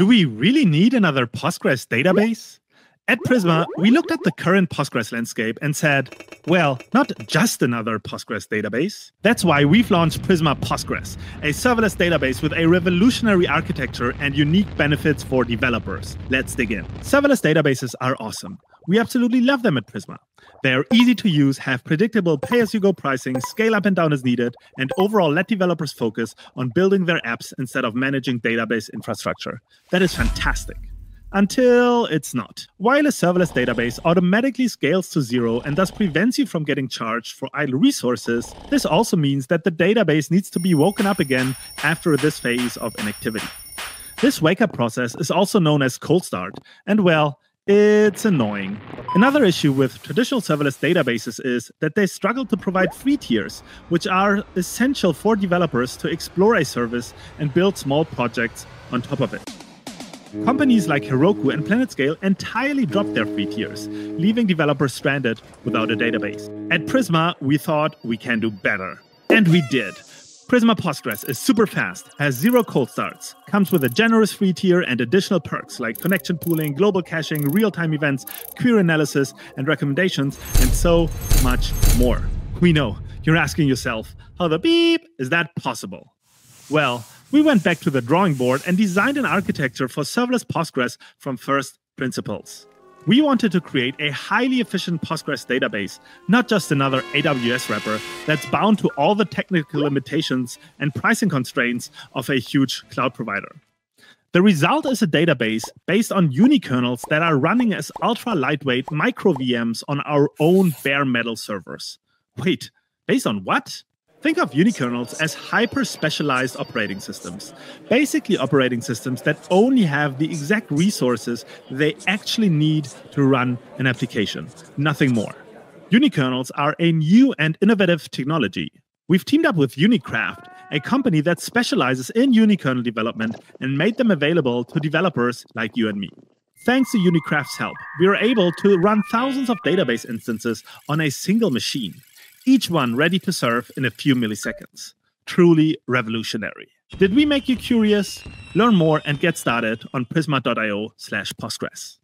Do we really need another Postgres database? At Prisma, we looked at the current Postgres landscape and said, well, not just another Postgres database. That's why we've launched Prisma Postgres, a serverless database with a revolutionary architecture and unique benefits for developers. Let's dig in. Serverless databases are awesome. We absolutely love them at Prisma. They are easy to use, have predictable pay as you go pricing, scale up and down as needed, and overall let developers focus on building their apps instead of managing database infrastructure. That is fantastic. Until it's not. While a serverless database automatically scales to zero and thus prevents you from getting charged for idle resources, this also means that the database needs to be woken up again after this phase of inactivity. This wake up process is also known as cold start, and well, it's annoying. Another issue with traditional serverless databases is that they struggle to provide free tiers, which are essential for developers to explore a service and build small projects on top of it. Companies like Heroku and PlanetScale entirely dropped their free tiers, leaving developers stranded without a database. At Prisma, we thought we can do better. And we did. Prisma Postgres is super fast, has zero cold starts, comes with a generous free tier and additional perks like connection pooling, global caching, real time events, query analysis, and recommendations, and so much more. We know you're asking yourself, how the beep is that possible? Well, we went back to the drawing board and designed an architecture for serverless Postgres from first principles. We wanted to create a highly efficient Postgres database, not just another AWS wrapper that's bound to all the technical limitations and pricing constraints of a huge cloud provider. The result is a database based on unikernels that are running as ultra lightweight micro VMs on our own bare metal servers. Wait, based on what? Think of unikernels as hyper specialized operating systems, basically operating systems that only have the exact resources they actually need to run an application, nothing more. Unikernels are a new and innovative technology. We've teamed up with Unikraft, a company that specializes in unikernel development and made them available to developers like you and me. Thanks to Unikraft's help, we are able to run thousands of database instances on a single machine each one ready to serve in a few milliseconds. Truly revolutionary. Did we make you curious? Learn more and get started on prisma.io slash Postgres.